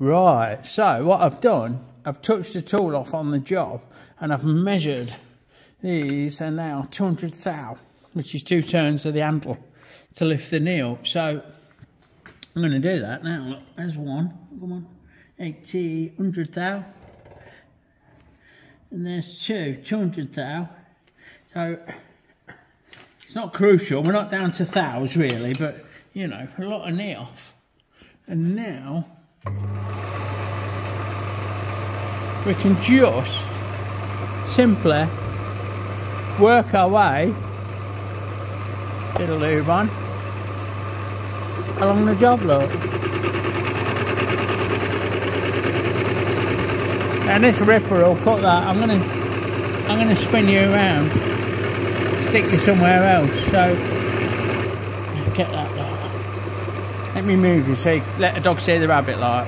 Right, so what I've done, I've touched the tool off on the job and I've measured these are now 200 thou, which is two turns of the handle to lift the knee up. So I'm going to do that now. Look, there's one. Come on. 80, 100 thou. And there's two, 200 thou. So it's not crucial. We're not down to thous really, but you know, a lot of knee off. And now we can just simply work our way little lube on along the job look. And this ripper will cut that. I'm gonna I'm gonna spin you around, stick you somewhere else. So get that there. Let me move you so you let the dog see the rabbit like.